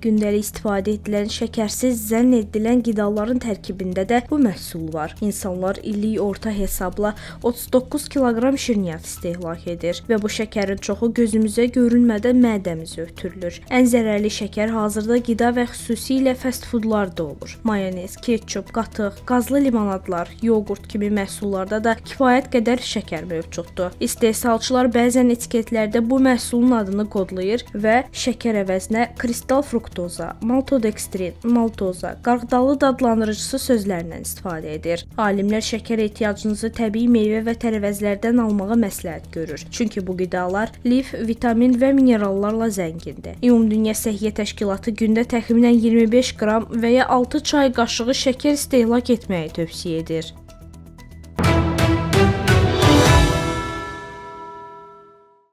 Gündəlik istifadə edilən şəkərsiz zənn edilən qidaların tərkibində də bu məhsul var. İnsanlar illik orta hesabla 39 kiloqram şirniyyat istehlak edir və bu şəkərin çoxu gözümüzə görünmədən mədəmizə ötürülür. Ən zərərli şəkər hazırda qida və xüsusilə fast foodlarda olur. Mayonez, ketçup, qatıq, qazlı limonadlar, yoğurt kimi məhsullarda da kifayət qədər şəkər mövcuddur. İstehsalçılar bəzən etiketlərdə bu məhsulun adını kodlayır və şəkər əvəzinə kristal fruktoza, maltodekstrin, maltoza, qarğıdalı dadlandırıcısı sözlərindən istifadə edir. Alimlər şəkər ehtiyacınızı təbii meyvə və tərəvəzlərdən almağı məsləhət görür. Çünki bu qidalar lif, vitamin və minerallarla zəngindir. Ümumdünya Səhiyyə Təşkilatı gündə təxminən 25 qram və ya 6 çay qaşığı şəkər istehlak etməyi tövsiyə edir.